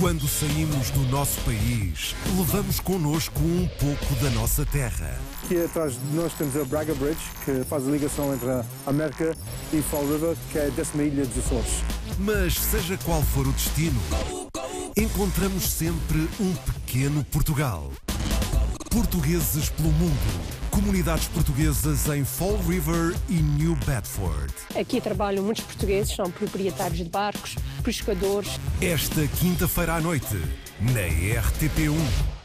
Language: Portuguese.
Quando saímos do nosso país, levamos connosco um pouco da nossa terra. Aqui atrás de nós temos a Braga Bridge, que faz a ligação entre a América e Fall River, que é a décima ilha dos Açores. Mas seja qual for o destino, encontramos sempre um pequeno Portugal. Portugueses pelo mundo. Comunidades portuguesas em Fall River e New Bedford. Aqui trabalham muitos portugueses, são proprietários de barcos, pescadores. Esta quinta-feira à noite, na RTP1.